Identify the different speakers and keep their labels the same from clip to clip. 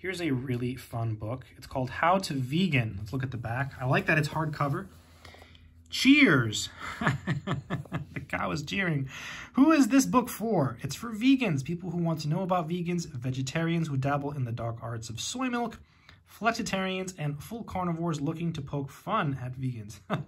Speaker 1: Here's a really fun book. It's called How to Vegan. Let's look at the back. I like that it's hardcover. Cheers! the cow is cheering. Who is this book for? It's for vegans, people who want to know about vegans, vegetarians who dabble in the dark arts of soy milk, flexitarians, and full carnivores looking to poke fun at vegans.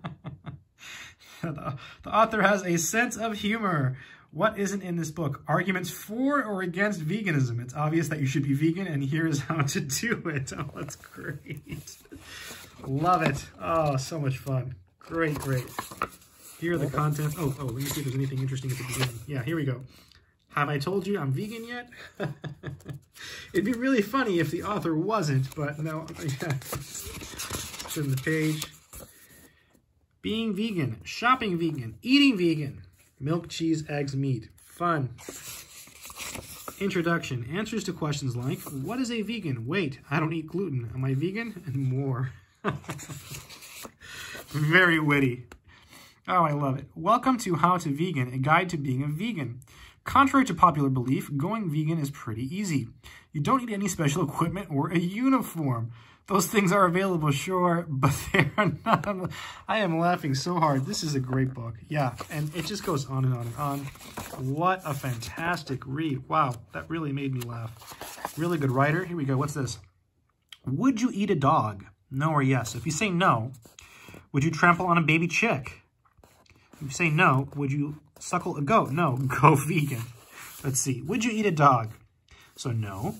Speaker 1: the, the author has a sense of humor. What isn't in this book? Arguments for or against veganism. It's obvious that you should be vegan, and here's how to do it. Oh, that's great. Love it. Oh, so much fun. Great, great. Here are the contents. Oh, oh, let me see if there's anything interesting at the beginning. Yeah, here we go. Have I told you I'm vegan yet? It'd be really funny if the author wasn't, but no. Yeah. in the page. Being vegan, shopping vegan, eating vegan, milk, cheese, eggs, meat. Fun. Introduction. Answers to questions like, what is a vegan? Wait, I don't eat gluten. Am I vegan? And more. Very witty. Oh, I love it. Welcome to How to Vegan, a guide to being a vegan. Contrary to popular belief, going vegan is pretty easy. You don't need any special equipment or a uniform. Those things are available, sure, but they are not. I am laughing so hard. This is a great book. Yeah, and it just goes on and on and on. What a fantastic read. Wow, that really made me laugh. Really good writer. Here we go. What's this? Would you eat a dog? No or yes. If you say no, would you trample on a baby chick? If you say no, would you suckle a goat? No, go vegan. Let's see. Would you eat a dog? So no,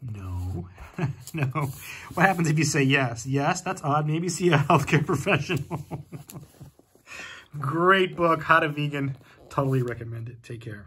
Speaker 1: no, no. What happens if you say yes? Yes, that's odd. Maybe see a healthcare professional. Great book, How to Vegan. Totally recommend it. Take care.